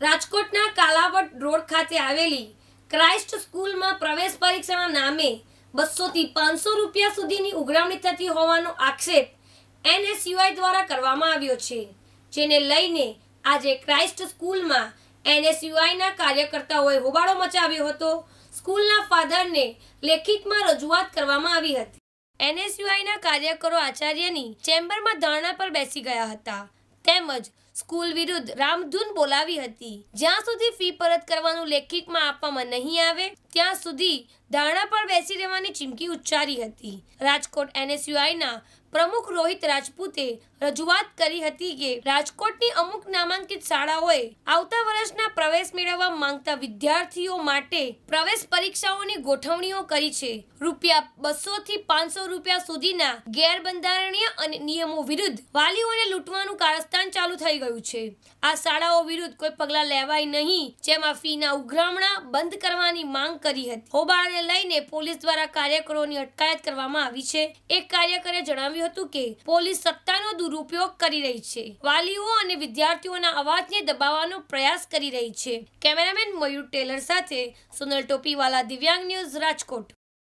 રાજકોટના કાલાવડ રોડ ખાતે આવેલી ક્રાઇસ્ટ સ્કૂલમાં પ્રવેશ પરીક્ષાના નામે બસોથી પાંચસો રૂપિયા સુધીની ઉઘરાવણી થતી હોવાનો આક્ષેપ એનએસયુઆઈ દ્વારા કરવામાં આવ્યો છે, જેને લઈને આજે ક્રાઇસ્ટ સ્કૂલમાં એનએસયુઆઈના કાર્યકર્તાઓએ હોબાળો મચાવ્યો હતો. સ્કૂલના ફાધરને લેખિતમાં રજૂઆત કરવામાં આવી હતી. એનએસયુઆઈના કાર્યકરો આચાર્યની ચેમ્બરમાં ધરણા પર બેસી ગયા હતા. તેમજ સ્કૂલ વિરુદ્ધ રામધૂન બોલાવી હતી. જ્યાં સુધી ફી પરત કરવાનું લેખિતમાં આપવામાં નહીં આવે, ત્યાં સુધી ધારણા પર બેસી રહેવાની ચીમકી ઉચ્ચારી હતી. રાજકોટ એનએસયુઆઈના પ્રમુખ રોહિત રાજપૂતે રજૂઆત કરી હતી કે રાજકોટની અમુક નામાંકિત શાળાઓએ આવતા વર્ષના પ્રવેશ મેળવવા માંગતા વિદ્યાર્થીઓ માટે પ્રવેશ પરીક્ષાઓની ગોઠવણીઓ કરી છે. રૂપિયા બસો થી પાંચસો રૂપિયા સુધીના ગેરબંધારણીય અને નિયમો વિરુદ્ધ વાલીઓને લૂંટવાનું કારસ્તાન ચાલુ થઈ ગયું છે. આ શાળાઓ વિરુદ્ધ કોઈ પગલાં લેવાય નહીં, જેમાં ફીના ઉઘરામણા બંધ કરવાની માંગ કરી હતી. હોબાળાને લઈને પોલીસ દ્વારા કાર્યકરોની અટકાયત કરવામાં આવી છે. એક કાર્યકરે જણાવ્યું હતું કે, પોલીસ સત્તાનો દુરુપયોગ કરી રહી છે. વાલીઓ અને વિદ્યાર્થીઓના અવાજને દબાવવાનો પ્રયાસ કરી રહી છે. કેમેરામેન મયુર ટેલર સાથે સુનલ ટોપીવાલા દિવ્યાંગ ન્યૂઝ રાજકોટ.